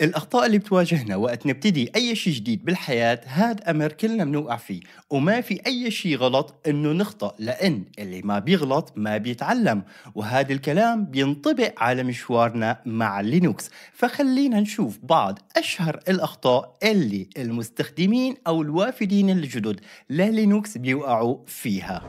الأخطاء اللي بتواجهنا وقت نبتدي أي شيء جديد بالحياة هاد أمر كلنا بنوقع فيه. وما في أي شيء غلط إنه نخطأ لأن اللي ما بيغلط ما بيتعلم. وهذا الكلام بينطبق على مشوارنا مع لينوكس. فخلينا نشوف بعض أشهر الأخطاء اللي المستخدمين أو الوافدين الجدد للينوكس بيوقعوا فيها.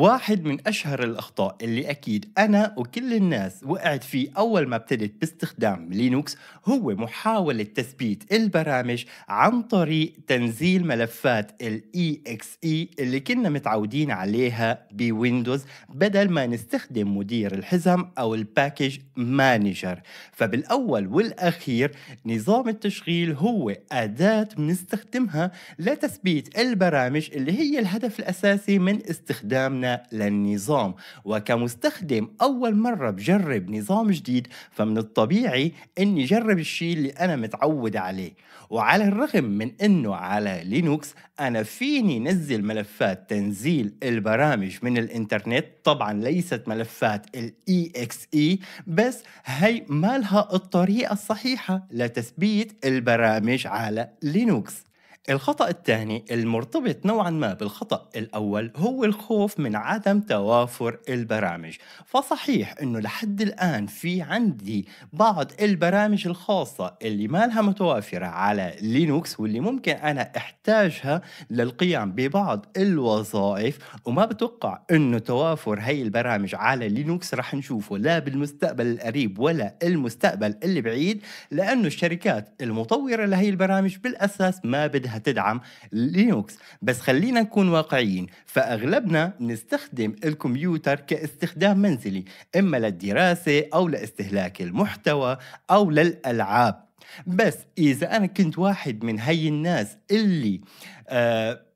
واحد من أشهر الأخطاء اللي أكيد أنا وكل الناس وقعت فيه أول ما ابتدت باستخدام لينوكس هو محاولة تثبيت البرامج عن طريق تنزيل ملفات ال EXE اللي كنا متعودين عليها بويندوز بدل ما نستخدم مدير الحزم أو ال package manager فبالأول والأخير نظام التشغيل هو أداة بنستخدمها لتثبيت البرامج اللي هي الهدف الأساسي من استخدامنا للنظام. وكمستخدم أول مرة بجرب نظام جديد فمن الطبيعي أني جرب الشيء اللي أنا متعود عليه. وعلى الرغم من أنه على لينوكس أنا فيني نزل ملفات تنزيل البرامج من الإنترنت. طبعا ليست ملفات ال EXE بس هي ما لها الطريقة الصحيحة لتثبيت البرامج على لينوكس. الخطأ الثاني المرتبط نوعا ما بالخطأ الأول هو الخوف من عدم توافر البرامج. فصحيح أنه لحد الآن في عندي بعض البرامج الخاصة اللي ما لها متوافرة على لينوكس واللي ممكن أنا أحتاجها للقيام ببعض الوظائف وما بتوقع أنه توافر هي البرامج على لينوكس رح نشوفه لا بالمستقبل القريب ولا المستقبل اللي بعيد لأنه الشركات المطورة لهي البرامج بالأساس ما بدها تدعم لينوكس. بس خلينا نكون واقعيين فأغلبنا نستخدم الكمبيوتر كاستخدام منزلي إما للدراسة أو لاستهلاك المحتوى أو للألعاب. بس إذا أنا كنت واحد من هي الناس اللي آه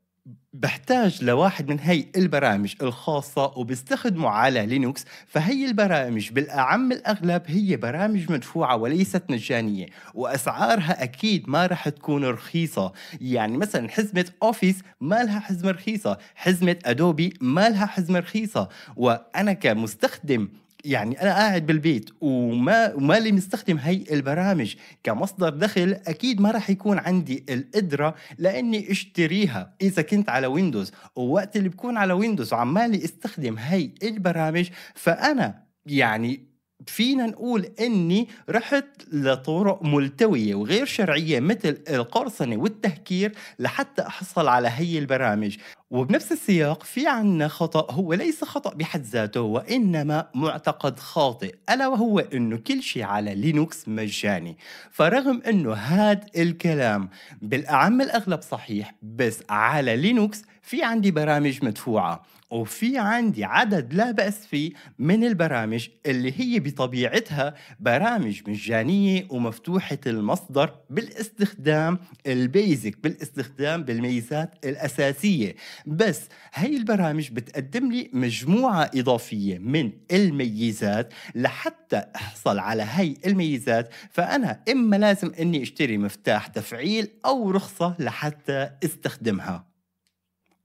بحتاج لواحد من هي البرامج الخاصة وبستخدمه على لينوكس فهي البرامج بالأعم الأغلب هي برامج مدفوعة وليست مجانية وأسعارها أكيد ما رح تكون رخيصة. يعني مثلا حزمة أوفيس ما لها حزمة رخيصة حزمة أدوبي ما لها حزمة رخيصة. وأنا كمستخدم يعني أنا قاعد بالبيت وما وما لي مستخدم هي البرامج كمصدر دخل أكيد ما راح يكون عندي القدرة لإني أشتريها إذا كنت على ويندوز ووقت اللي بكون على ويندوز وعمالي استخدم هي البرامج فأنا يعني فينا نقول إني رحت لطرق ملتوية وغير شرعية مثل القرصنة والتهكير لحتى أحصل على هي البرامج. وبنفس السياق في عنا خطأ هو ليس خطأ بحد ذاته وإنما معتقد خاطئ ألا وهو أنه كل شيء على لينوكس مجاني. فرغم أنه هاد الكلام بالأعم الأغلب صحيح بس على لينوكس في عندي برامج مدفوعة وفي عندي عدد لا بأس فيه من البرامج اللي هي بطبيعتها برامج مجانية ومفتوحة المصدر بالاستخدام البيزك بالاستخدام بالميزات الأساسية. بس هي البرامج بتقدم لي مجموعة إضافية من الميزات لحتى أحصل على هي الميزات فأنا إما لازم أني أشتري مفتاح تفعيل أو رخصة لحتى أستخدمها.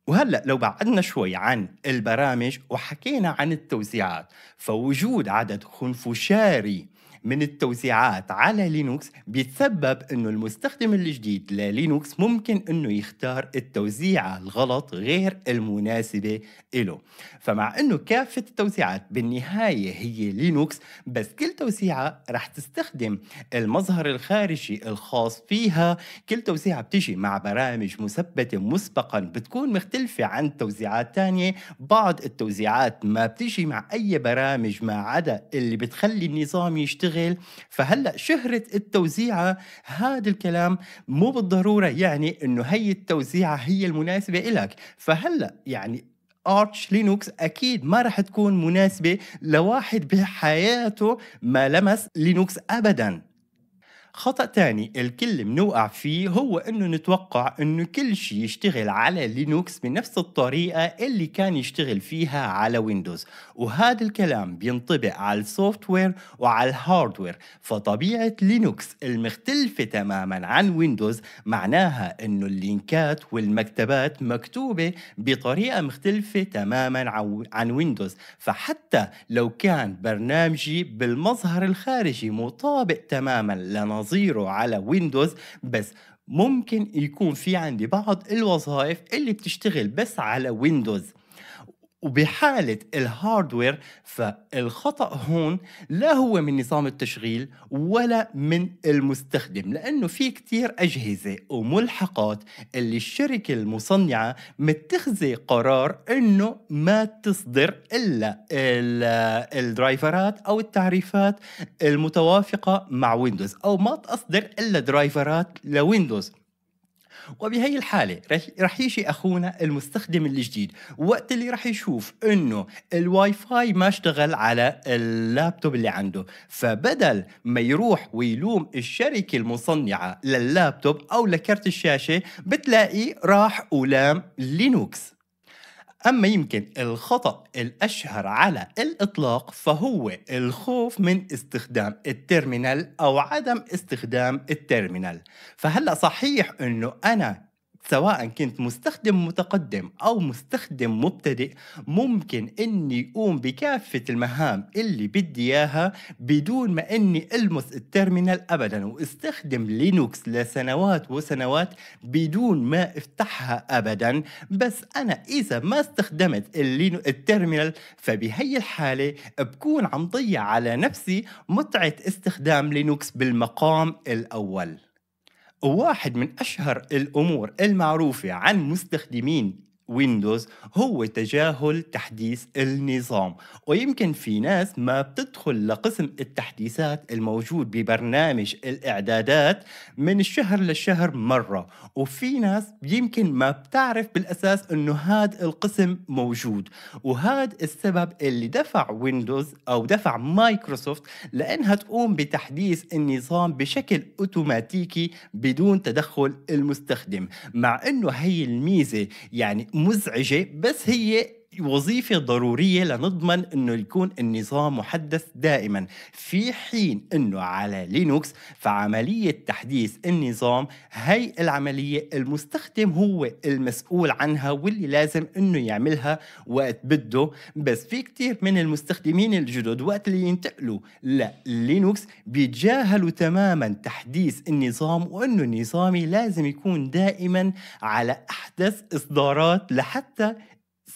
وهلا لو بعدنا شوي عن البرامج وحكينا عن التوزيعات فوجود عدد خنفشاري من التوزيعات على لينوكس بيتسبب إنه المستخدم الجديد للينوكس ممكن إنه يختار التوزيعة الغلط غير المناسبة له فمع إنه كافة التوزيعات بالنهاية هي لينوكس بس كل توزيعة رح تستخدم المظهر الخارجي الخاص فيها. كل توزيعة بتجي مع برامج مثبتة مسبقا بتكون مختلفة عن توزيعات تانية. بعض التوزيعات ما بتجي مع أي برامج ما عدا اللي بتخلي النظام يشتغل. يشتغل فهلأ شهرة التوزيعة هذا الكلام مو بالضرورة يعني إنه هي التوزيعة هي المناسبة إلك. فهلأ يعني Arch لينوكس أكيد ما راح تكون مناسبة لواحد بحياته ما لمس لينوكس ابدا. خطأ تاني الكل منوقع فيه هو إنه نتوقع إنه كل شيء يشتغل على لينوكس بنفس الطريقة اللي كان يشتغل فيها على ويندوز. وهذا الكلام بينطبق على ال software وعلى ال hardware. فطبيعة لينوكس المختلفة تماما عن ويندوز معناها إنه اللينكات والمكتبات مكتوبة بطريقة مختلفة تماما عن ويندوز. فحتى لو كان برنامجي بالمظهر الخارجي مطابق تماما لنظام نظيره على ويندوز بس ممكن يكون في عندي بعض الوظائف اللي بتشتغل بس على ويندوز وبحالة ال hardware فالخطأ هون لا هو من نظام التشغيل ولا من المستخدم لأنه في كتير أجهزة وملحقات اللي الشركة المصنعة متخذة قرار أنه ما تصدر إلا الدرايفرات أو التعريفات المتوافقة مع ويندوز أو ما تصدر إلا درايفرات لويندوز. وبهي الحالة رح يجي أخونا المستخدم الجديد. وقت اللي رح يشوف إنه الواي فاي ما اشتغل على اللابتوب اللي عنده فبدل ما يروح ويلوم الشركة المصنعة لللابتوب أو لكرت الشاشة بتلاقي راح ولام لينوكس. أما يمكن الخطأ الأشهر على الإطلاق فهو الخوف من استخدام ال terminal أو عدم استخدام ال terminal فهلأ صحيح أنه أنا سواء كنت مستخدم متقدم أو مستخدم مبتدئ ممكن إني أقوم بكافة المهام اللي بدي إياها بدون ما إني ألمس ال terminal أبدا وأستخدم لينوكس لسنوات وسنوات بدون ما أفتحها أبدا. بس أنا إذا ما استخدمت ال terminal فبهي الحالة بكون عم ضيع على نفسي متعة استخدام لينوكس بالمقام الأول. وواحد من أشهر الأمور المعروفة عن مستخدمين ويندوز هو تجاهل تحديث النظام. ويمكن في ناس ما بتدخل لقسم التحديثات الموجود ببرنامج الإعدادات من الشهر للشهر مرة. وفي ناس يمكن ما بتعرف بالأساس أنه هذا القسم موجود. وهذا السبب اللي دفع ويندوز أو دفع مايكروسوفت لأنها تقوم بتحديث النظام بشكل أوتوماتيكي بدون تدخل المستخدم. مع أنه هي الميزة يعني مزعجة بس هي وظيفة ضرورية لنضمن إنه يكون النظام محدث دائما. في حين إنه على لينوكس فعملية تحديث النظام هي العملية المستخدم هو المسؤول عنها واللي لازم إنه يعملها وقت بده. بس في كتير من المستخدمين الجدد وقت اللي ينتقلوا للينوكس بيتجاهلوا تماما تحديث النظام وإنه نظامي لازم يكون دائما على أحدث إصدارات لحتى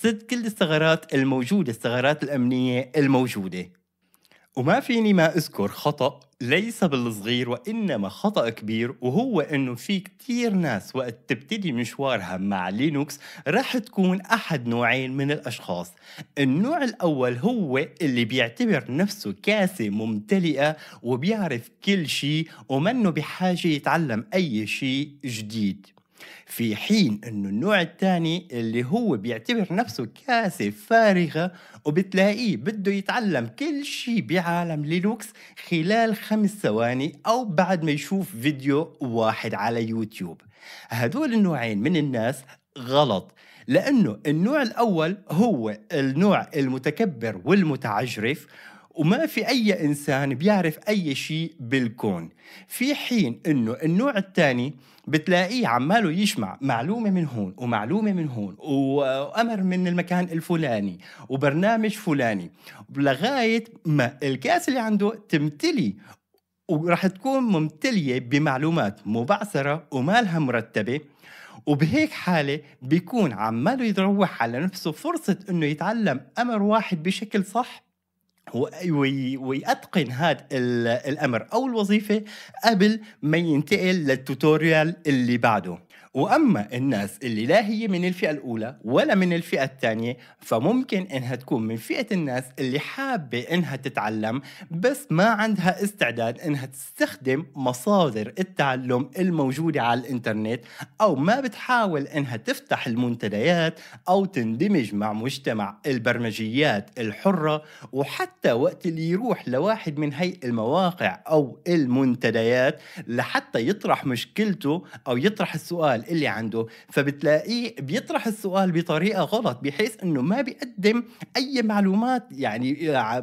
سد كل الثغرات الموجودة الثغرات الأمنية الموجودة. وما فيني ما أذكر خطأ ليس بالصغير وإنما خطأ كبير وهو إنه في كتير ناس وقت تبتدي مشوارها مع لينوكس رح تكون أحد نوعين من الأشخاص. النوع الأول هو اللي بيعتبر نفسه كاسة ممتلئة وبيعرف كل شيء ومنه بحاجة يتعلم أي شيء جديد. في حين إنه النوع الثاني اللي هو بيعتبر نفسه كاسة فارغة وبتلاقيه بده يتعلم كل شيء بعالم لينوكس خلال خمس ثواني أو بعد ما يشوف فيديو واحد على يوتيوب. هدول النوعين من الناس غلط لأنه النوع الأول هو النوع المتكبر والمتعجرف وما في أي إنسان بيعرف أي شيء بالكون. في حين أنه النوع الثاني بتلاقيه عماله يجمع معلومة من هون ومعلومة من هون وأمر من المكان الفلاني وبرنامج فلاني لغاية ما الكاس اللي عنده تمتلي وراح تكون ممتلية بمعلومات مبعثرة ومالها مرتبة وبهيك حالة بيكون عماله يروح على نفسه فرصة إنه يتعلم أمر واحد بشكل صح ويتقن هذا الأمر أو الوظيفة قبل ما ينتقل للتوتوريال اللي بعده. وأما الناس اللي لا هي من الفئة الأولى ولا من الفئة الثانية فممكن إنها تكون من فئة الناس اللي حابة إنها تتعلم بس ما عندها استعداد إنها تستخدم مصادر التعلم الموجودة على الإنترنت أو ما بتحاول إنها تفتح المنتديات أو تندمج مع مجتمع البرمجيات الحرة. وحتى وقت اللي يروح لواحد من هي المواقع أو المنتديات لحتى يطرح مشكلته أو يطرح السؤال اللي عنده فبتلاقيه بيطرح السؤال بطريقة غلط بحيث إنه ما بيقدم أي معلومات يعني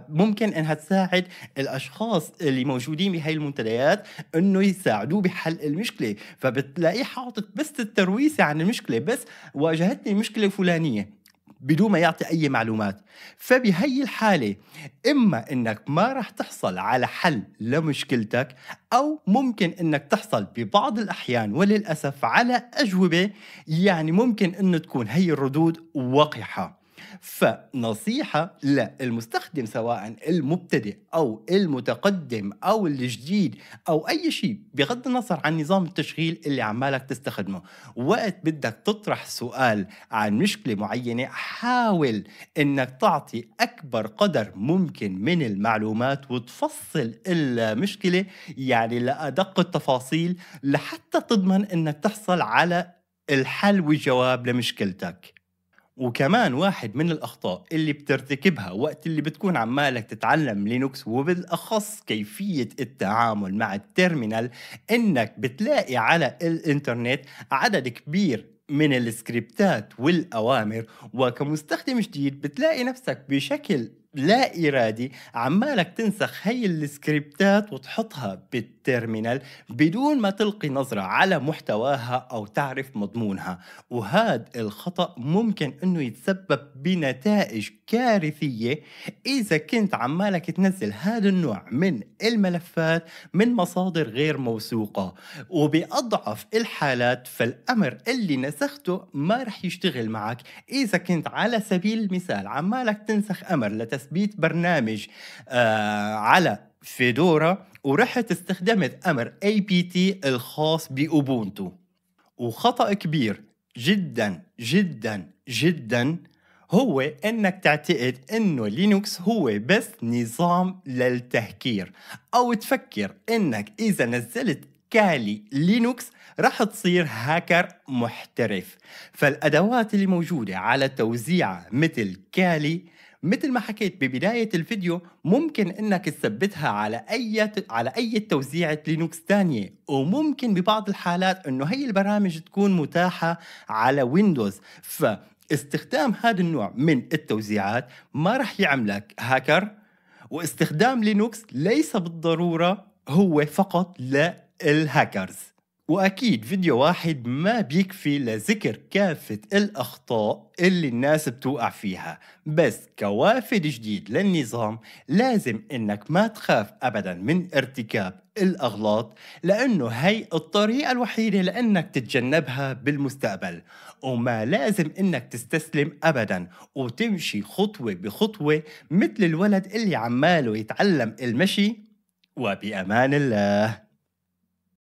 ممكن إنها تساعد الأشخاص اللي موجودين بهي المنتديات إنه يساعدوه بحل المشكلة. فبتلاقيه حاطط بس الترويسة عن المشكلة بس واجهتني مشكله فلانيه بدون ما يعطي أي معلومات. فبهي الحالة إما إنك ما رح تحصل على حل لمشكلتك أو ممكن إنك تحصل ببعض الأحيان وللأسف على أجوبة يعني ممكن إنه تكون هي الردود وقحة. فنصيحة للمستخدم سواء المبتدئ أو المتقدم أو الجديد أو أي شيء بغض النظر عن نظام التشغيل اللي عمالك تستخدمه. وقت بدك تطرح سؤال عن مشكلة معينة حاول إنك تعطي أكبر قدر ممكن من المعلومات وتفصل المشكلة يعني لأدق التفاصيل لحتى تضمن إنك تحصل على الحل والجواب لمشكلتك. وكمان واحد من الأخطاء اللي بترتكبها وقت اللي بتكون عمالك تتعلم لينوكس وبالأخص كيفية التعامل مع ال terminal إنك بتلاقي على الإنترنت عدد كبير من السكريبتات والأوامر وكمستخدم جديد بتلاقي نفسك بشكل لا إرادي عمالك تنسخ هي السكريبتات وتحطها بال terminal بدون ما تلقي نظرة على محتواها أو تعرف مضمونها. وهذا الخطأ ممكن أنه يتسبب بنتائج كارثية إذا كنت عمالك تنزل هذا النوع من الملفات من مصادر غير موثوقة. وبأضعف الحالات فالأمر اللي نسخته ما رح يشتغل معك. إذا كنت على سبيل المثال عمالك تنسخ أمر لتثبيت برنامج آه على فيدورا ورحت استخدمت أمر APT الخاص بأوبونتو. وخطأ كبير جدا جدا جدا هو إنك تعتقد إنه لينوكس هو بس نظام للتهكير. أو تفكر إنك إذا نزلت كالي لينوكس رح تصير هاكر محترف. فالأدوات اللي موجودة على توزيعة مثل كالي مثل ما حكيت ببداية الفيديو ممكن إنك تثبتها على أي على أي توزيعة لينوكس تانية. وممكن ببعض الحالات إنه هي البرامج تكون متاحة على ويندوز فاستخدام هذا النوع من التوزيعات ما رح يعملك هاكر واستخدام لينوكس ليس بالضرورة هو فقط للهاكرز وأكيد فيديو واحد ما بيكفي لذكر كافة الأخطاء اللي الناس بتوقع فيها. بس كوافد جديد للنظام لازم إنك ما تخاف ابدا من ارتكاب الأغلاط لأنه هي الطريقة الوحيدة لإنك تتجنبها بالمستقبل. وما لازم إنك تستسلم ابدا وتمشي خطوة بخطوة مثل الولد اللي عماله يتعلم المشي. وبأمان الله.